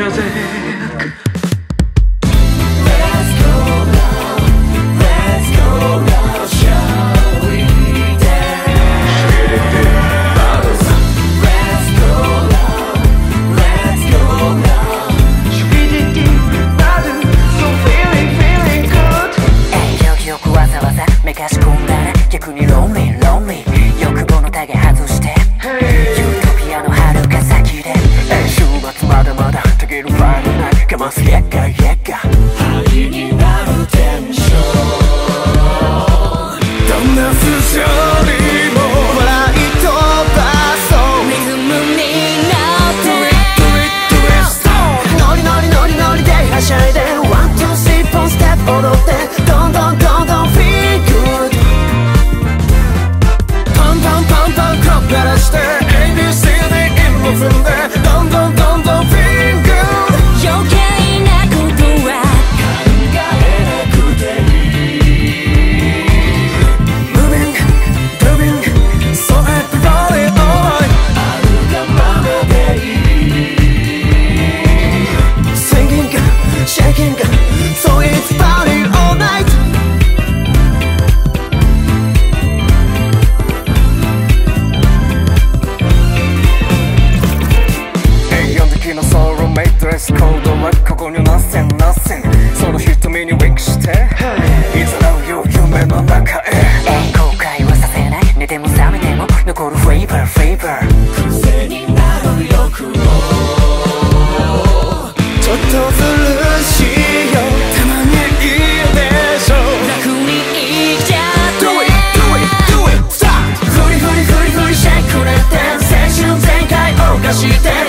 그녀의 きのソウルメイトレス行動はここになせん。なせんその瞳にウィンクして。いざなうよ夢の中へ。後悔はさせない。寝ても覚めても残るフェイバーフェイバー。癖になる欲望ちょっとずるしいよたまにいいでしょ楽に生きちゃって。Do it, do it, do it, stop フリフリフリフリシェイクレッテン青春全開おかして。